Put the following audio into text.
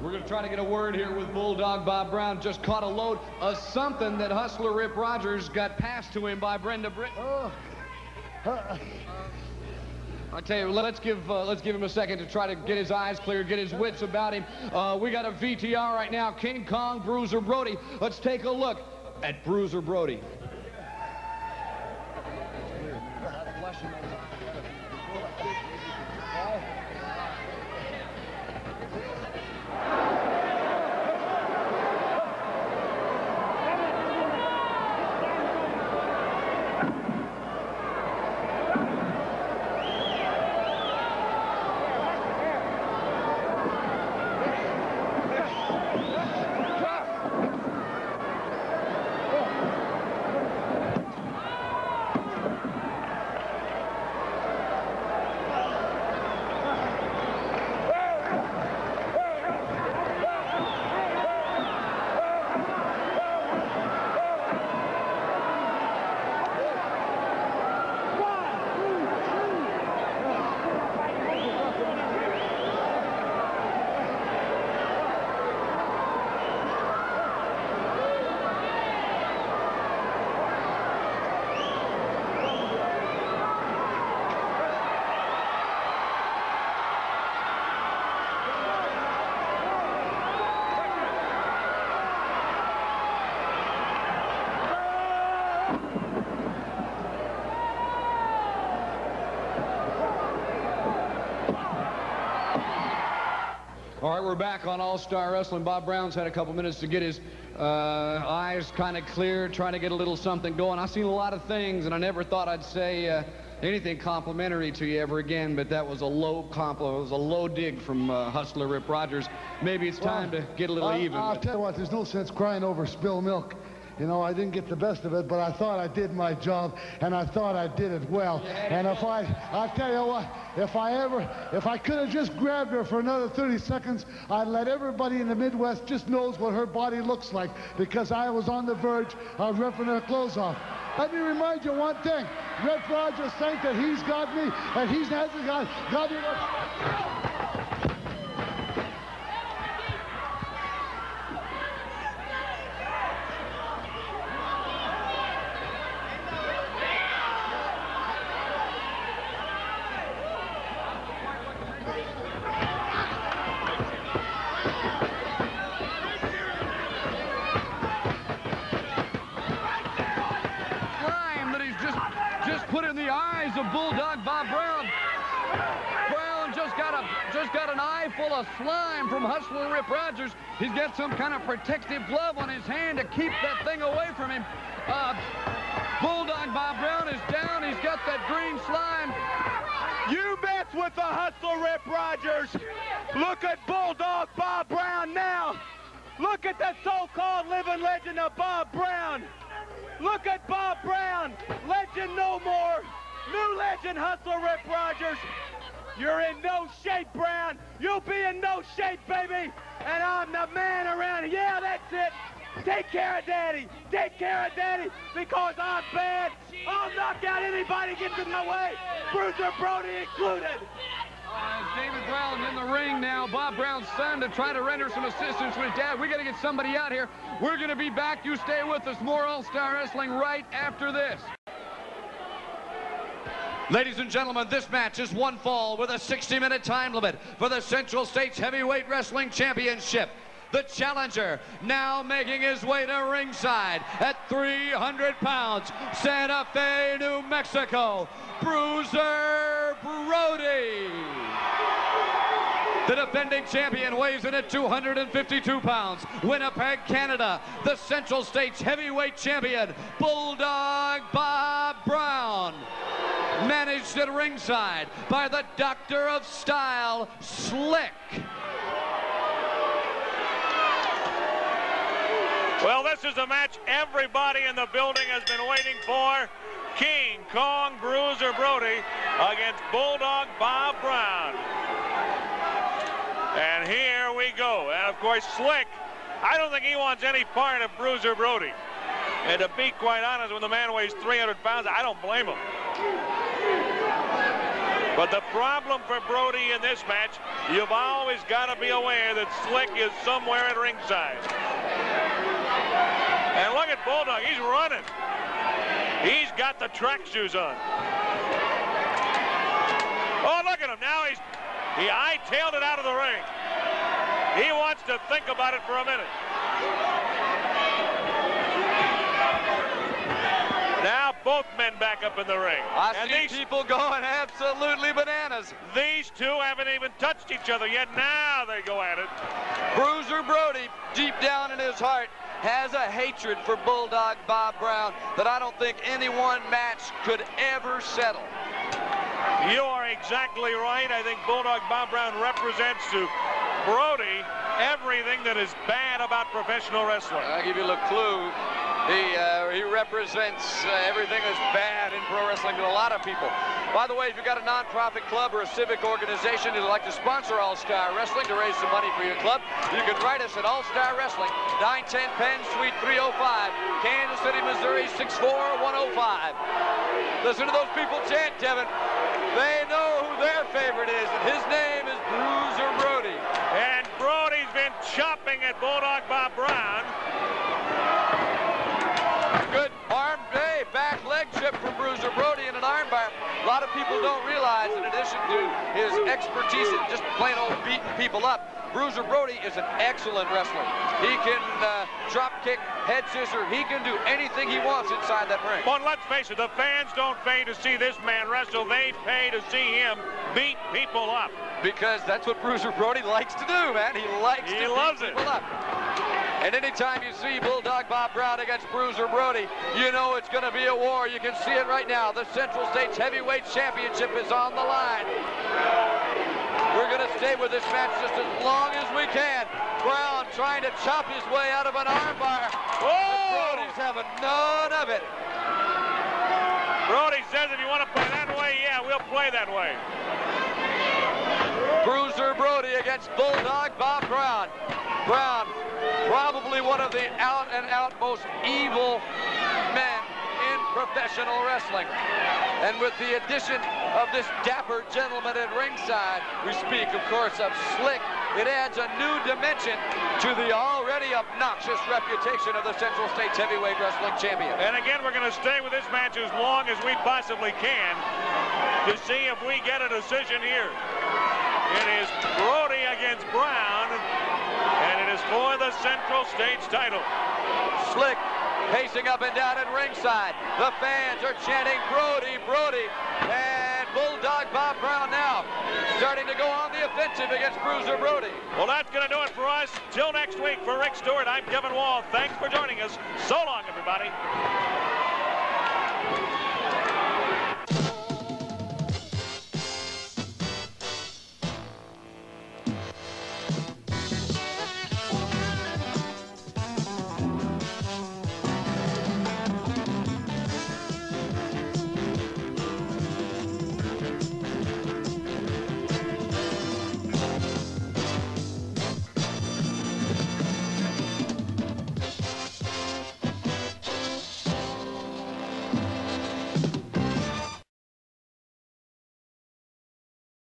We're going to try to get a word here with Bulldog Bob Brown. Just caught a load of something that Hustler Rip Rogers got passed to him by Brenda Britt. Oh. Uh, I tell you, let's give uh, let's give him a second to try to get his eyes clear, get his wits about him. Uh, we got a VTR right now, King Kong Bruiser Brody. Let's take a look at Bruiser Brody. We're back on All Star Wrestling. Bob Brown's had a couple minutes to get his uh, eyes kind of clear, trying to get a little something going. I've seen a lot of things, and I never thought I'd say uh, anything complimentary to you ever again, but that was a low compliment. It was a low dig from uh, Hustler Rip Rogers. Maybe it's time well, to get a little I, even. I'll tell you what, there's no sense crying over spilled milk. You know, I didn't get the best of it, but I thought I did my job, and I thought I did it well. And if I, I'll tell you what, if I ever, if I could have just grabbed her for another 30 seconds, I'd let everybody in the Midwest just knows what her body looks like, because I was on the verge of ripping her clothes off. Let me remind you one thing. Rip Rogers think that he's got me, and he hasn't got, got me. Got an eye full of slime from Hustler Rip Rogers. He's got some kind of protective glove on his hand to keep that thing away from him. Uh, Bulldog Bob Brown is down. He's got that green slime. You mess with the hustler, Rip Rogers. Look at Bulldog Bob Brown now. Look at the so-called living legend of Bob Brown. Look at Bob Brown, legend no more. New legend hustler, Rip Rogers. You're in no shape, Brown. You'll be in no shape, baby. And I'm the man around here. Yeah, that's it. Take care of Daddy. Take care of Daddy because I'm bad. I'll knock out anybody gets in my way. Bruiser Brody included. Uh, David Brown in the ring now. Bob Brown's son to try to render some assistance with dad. We got to get somebody out here. We're going to be back. You stay with us. More All-Star Wrestling right after this. Ladies and gentlemen, this match is one fall with a 60-minute time limit for the Central States Heavyweight Wrestling Championship. The challenger now making his way to ringside at 300 pounds, Santa Fe, New Mexico, Bruiser Brody. The defending champion weighs in at 252 pounds. Winnipeg, Canada. The Central States heavyweight champion, Bulldog Bob Brown. Managed at ringside by the Doctor of Style, Slick. Well, this is a match everybody in the building has been waiting for. King Kong Bruiser Brody against Bulldog Bob Brown. And here we go. And of course, Slick, I don't think he wants any part of Bruiser Brody. And to be quite honest, when the man weighs 300 pounds, I don't blame him. But the problem for Brody in this match, you've always got to be aware that Slick is somewhere at ringside. And look at Bulldog, he's running. He's got the track shoes on. Oh, look at him. Now he's, he eye-tailed it out of the ring. He wants to think about it for a minute. Now both men back up in the ring. I and see these, people going absolutely bananas. these two haven't even touched each other yet. Now they go at it. Bruiser Brody, deep down in his heart, has a hatred for Bulldog Bob Brown that I don't think any one match could ever settle. You are exactly right. I think Bulldog Bob Brown represents to Brody everything that is bad about professional wrestling. I'll give you a clue. He, uh, he represents uh, everything that's bad in pro wrestling to a lot of people. By the way, if you've got a nonprofit club or a civic organization who'd like to sponsor All Star Wrestling to raise some money for your club, you can write us at All Star Wrestling, 910 Penn Suite 305, Kansas City, Missouri 64105. Listen to those people chant, Kevin. They know who their favorite is, and his name is Bruiser Brody. And Brody's been chopping at Bulldog Bob Brown. Good arm, hey, back leg chip from Bruiser Brody in an armbar. A lot of people don't realize, in addition to his expertise in just plain old beating people up, Bruiser Brody is an excellent wrestler. He can uh, drop kick, head scissor. He can do anything he wants inside that ring. But let's face it, the fans don't pay to see this man wrestle. They pay to see him beat people up. Because that's what Bruiser Brody likes to do, man. He likes He to loves beat it. people up. And anytime you see Bulldog Bob Brown against Bruiser Brody, you know it's going to be a war. You can see it right now. The Central States Heavyweight Championship is on the line. We're going to stay with this match just as long as we can. Brown trying to chop his way out of an armbar. Oh! Brody's having none of it. Brody says if you want to play that way, yeah, we'll play that way. Bruiser Brody against Bulldog Bob Brown. Brown, probably one of the out and out most evil men in professional wrestling. And with the addition of this dapper gentleman at ringside, we speak, of course, of Slick. It adds a new dimension to the already obnoxious reputation of the Central States Heavyweight Wrestling Champion. And again, we're going to stay with this match as long as we possibly can to see if we get a decision here. It is Brody against Brown, and it is for the Central States title. Slick pacing up and down at ringside. The fans are chanting Brody, Brody, and Bulldog Bob Brown now starting to go on the offensive against Bruiser Brody. Well, that's going to do it for us. Till next week, for Rick Stewart, I'm Kevin Wall. Thanks for joining us. So long, everybody.